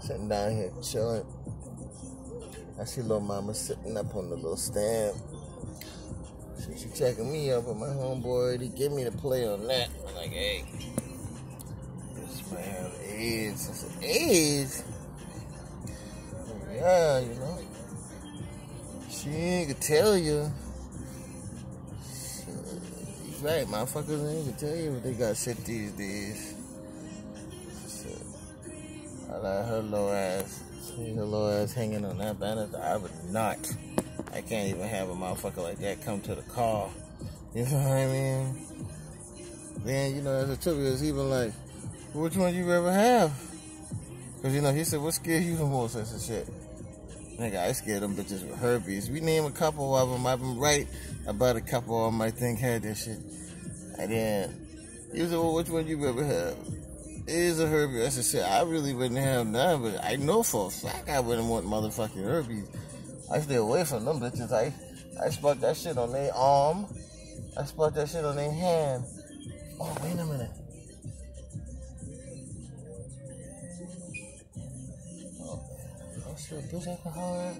Sitting down here chilling. I see little mama sitting up on the little stand. She, she checking me up, but my homeboy, he give me the play on that. I'm like, hey, this man have AIDS. I said, AIDS? Yeah, you know. She ain't gonna tell you. Right, motherfuckers ain't gonna tell you what they got shit these days. I let her low ass, see her little ass hanging on that banner. I would not. I can't even have a motherfucker like that come to the car. You know what I mean? Then, you know, as a trip, it's even like, which one you ever have? Because, you know, he said, what scares you the most? I said, shit. Nigga, I scared them bitches with herpes. We name a couple of them. I've been right about a couple of them I think had that shit. And then, he said, well, which one you ever have? Is a herpes. I said, I really wouldn't have none, but I know for a fact I wouldn't want motherfucking herpes. I stay away from them bitches. I, I spot that shit on their arm. I spot that shit on their hand. Oh, wait a minute. Oh, oh shit, bitch alcohol.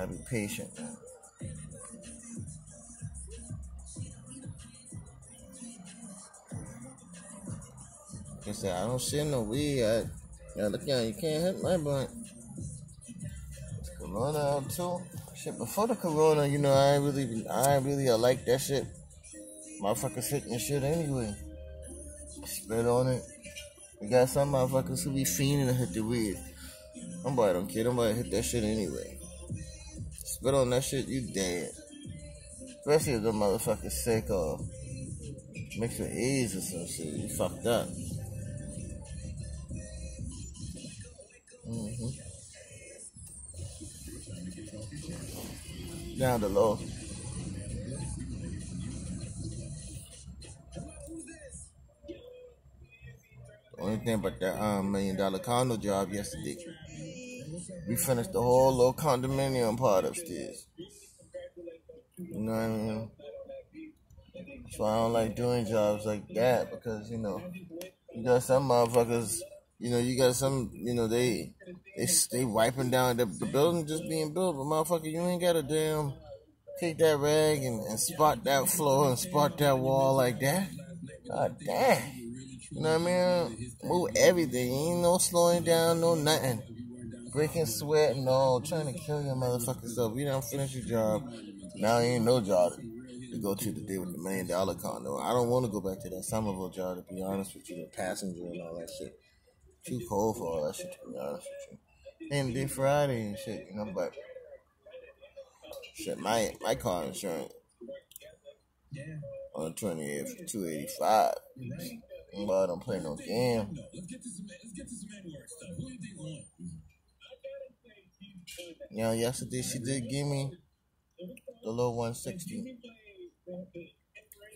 Gotta be patient. Like I said, I don't share no weed. I, yeah, look at you can't hit my blunt. It's Corona out too. Shit, before the Corona, you know, I really, I really like that shit. Motherfuckers hitting shit anyway. Spit on it. We got some motherfuckers who be fiending to hit the weed. Nobody don't care. Nobody hit that shit anyway. Spit on that shit, you dead. Especially if the motherfuckers sick or mixed with AIDS or some shit. You fucked up. Mm-hmm. Down the low. Only thing about that um, million dollar condo job yesterday, we finished the whole little condominium part upstairs. You know what I mean? So I don't like doing jobs like that because you know you got some motherfuckers. You know you got some. You know they they they wiping down the, the building just being built, but motherfucker you ain't got a damn take that rag and, and spot that floor and spot that wall like that. God damn. You know what I mean? Move everything. Ain't no slowing down, no nothing. Breaking sweat, and all, Trying to kill your motherfucking self. You don't finish your job. Now ain't no job to go to the day with the million dollar condo. I don't want to go back to that Somerville job, to be honest with you. The passenger and all that shit. Too cold for all that shit, to be honest with you. And day Friday and shit, you know, but shit, my my car insurance on the 28th, 285. but I don't play no game. You know, yesterday she did give me the little 160.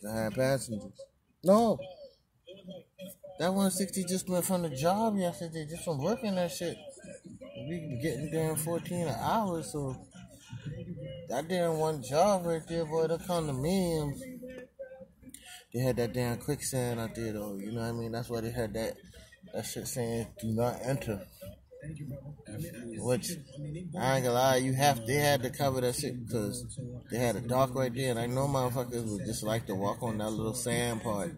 I had passengers. No. That 160 just went from the job yesterday, just from working that shit. We getting in 14 an hour, so that damn one job right there, boy, the condominiums they had that damn quicksand out there though. You know what I mean? That's why they had that that shit saying do not enter. Which I ain't gonna lie, you have they had to cover that shit because they had a dock right there, and I know motherfuckers would just like to walk on that little sand part.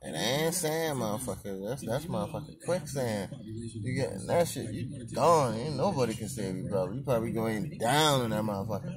And ain't sand, motherfucker. That's that's motherfucking quicksand. You getting that shit, you gone. Ain't nobody can save you, bro. You probably going down in that motherfucker.